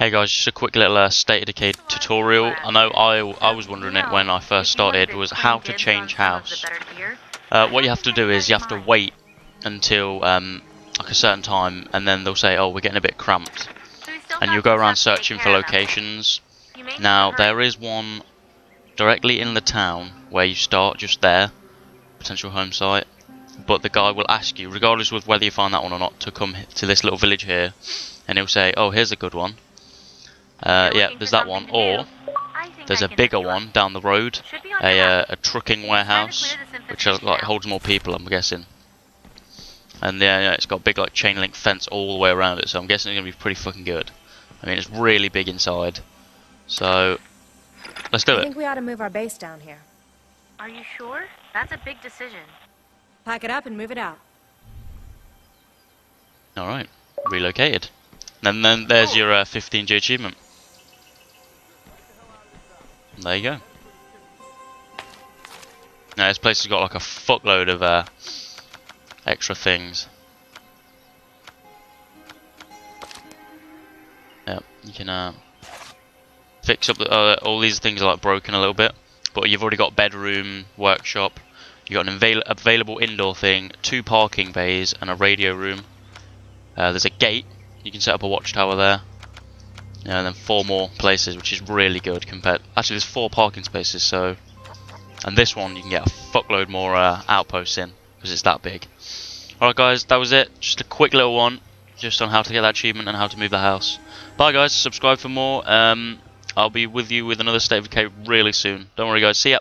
Hey guys, just a quick little uh, State of Decay tutorial. I know I, I was wondering it when I first started, was how to change house. Uh, what you have to do is you have to wait until um, like a certain time and then they'll say, oh we're getting a bit cramped. And you'll go around searching for locations. Now there is one directly in the town where you start, just there, potential home site. But the guy will ask you, regardless of whether you find that one or not, to come to this little village here. And he'll say, oh here's a good one. Uh, yeah, there's that one. Or there's a bigger one down the road, a, uh, a trucking warehouse, which has, like holds more people. I'm guessing. And yeah, yeah, it's got a big like chain link fence all the way around it, so I'm guessing it's gonna be pretty fucking good. I mean, it's really big inside. So let's do I it. think we ought to move our base down here. Are you sure? That's a big decision. Pack it up and move it out. All right, relocated. And then there's your uh, 15G achievement. There you go. Now this place has got like a fuckload of uh, extra things. Yep, you can uh, fix up the, uh, all these things are like broken a little bit, but you've already got bedroom, workshop. You got an avail available indoor thing, two parking bays, and a radio room. Uh, there's a gate. You can set up a watchtower there. And then four more places, which is really good compared. Actually, there's four parking spaces, so. And this one, you can get a fuckload more uh, outposts in because it's that big. Alright, guys, that was it. Just a quick little one, just on how to get that achievement and how to move the house. Bye, guys. Subscribe for more. Um, I'll be with you with another state of decay really soon. Don't worry, guys. See ya.